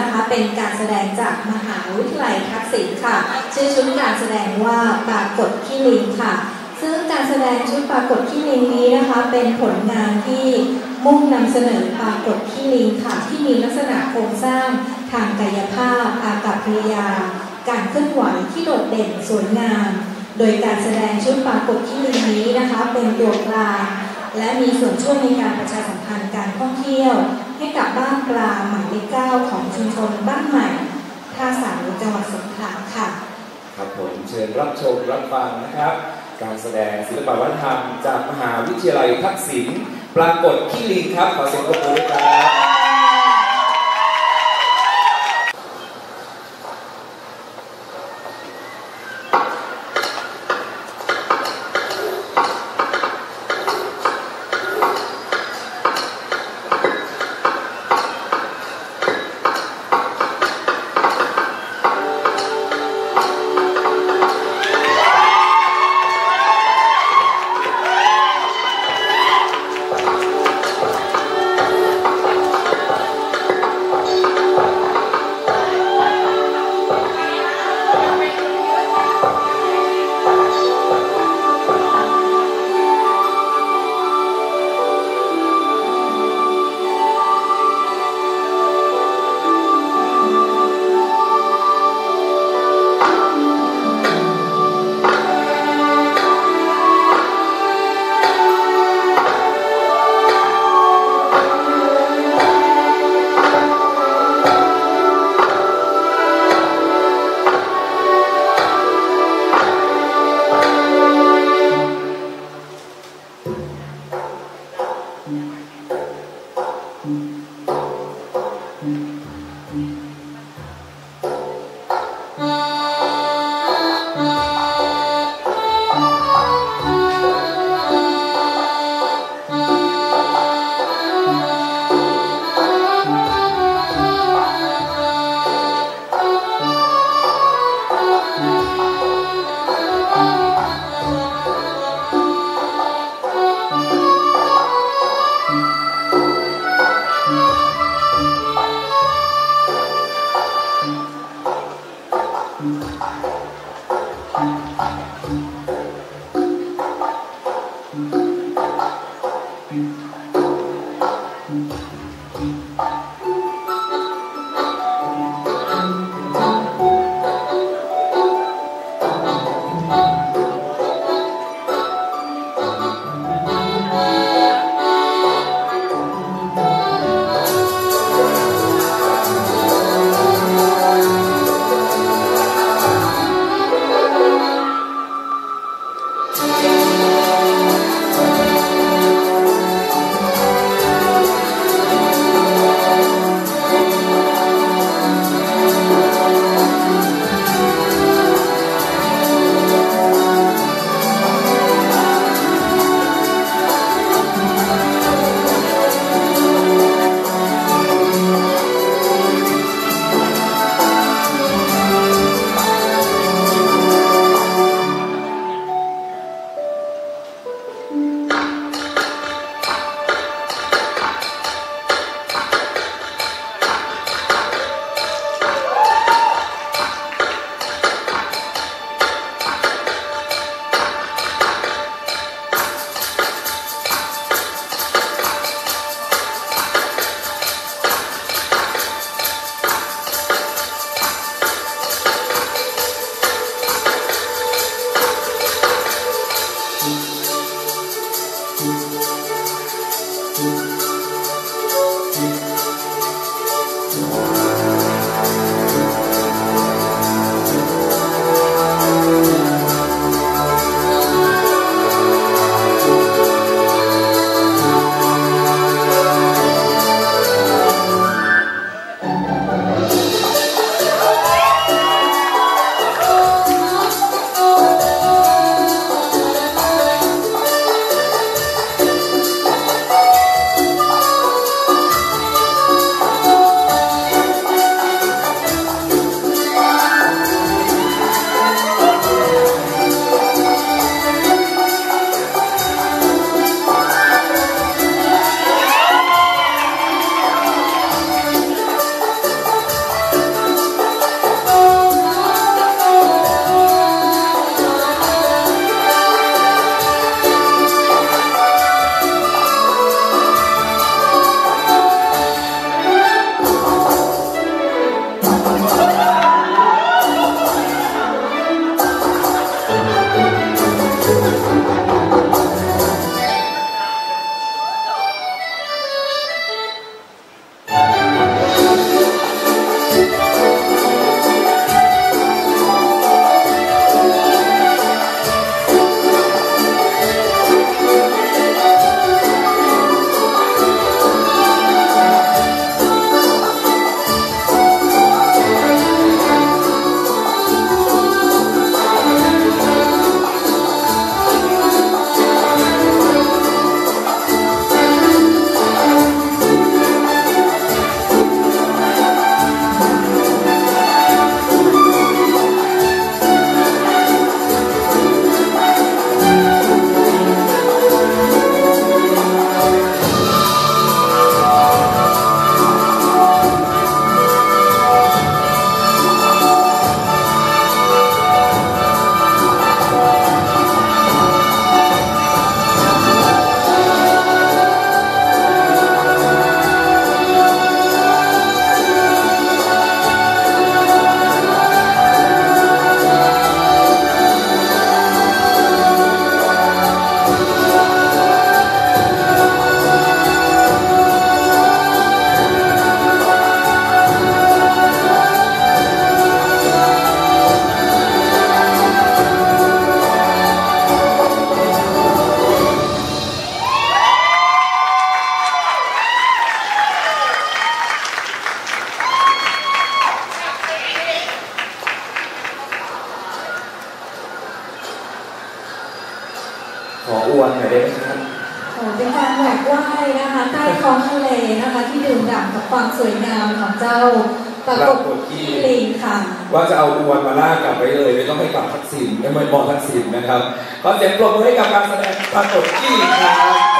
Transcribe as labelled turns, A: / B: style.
A: นะคะเป็นการแสดงจากมหาวิทยาลัยทักษิณค่ะ ชื่อชุดการแสดงว่าปรากฏขี้ลิงค่ะ ซึ่งการแสดงชุดปรากฏขี้ลิงนี้นะคะเป็นผลงานที่มุ่งนำเสนอปรากฏขี้ลิงค่ะ ที่มีลักษณะโครงสร้างทางกายภาพ อากับกิริยา การเคลื่อนไหวที่โดดเด่นสวยงาม โดยการแสดงชุดปรากฏขี้ลิงนี้นะคะเป็นตัวกลางและมีส่วนช่วยในการประชาสัมพันธ์การท่องเที่ยว กลานปลาหมายเลขเก้าของชุมชนบ้านใหม่ท่าสาจังหวัดสงขลาค่ะ
B: ครับผมเชิญรับชมรับฟังนะครับ การแสดงศิลปวัฒนธรรมจากมหาวิทยาลัยทักษิณปรากฏขี้ลิงครับขอเสียงปรบมือด้วยครับ
C: Thank
B: you. หน่อยได้ไหมครับ
A: โอ้เป็นการแหวกว่ายนะคะใต้ท้องทะเลนะคะ ที่ดื่มด่ำกับความสวยงามของเจ้าปรากฏขี้ลิงค่ะ
B: ว่าจะเอาอวนมาลากกลับไปเลยไม่ต้องให้กลับทักษิณไม่ไม่มองทักษิณนะครับขอเสียงปรบมือให้กับการแสดงปรากฏขี้ลิงครับ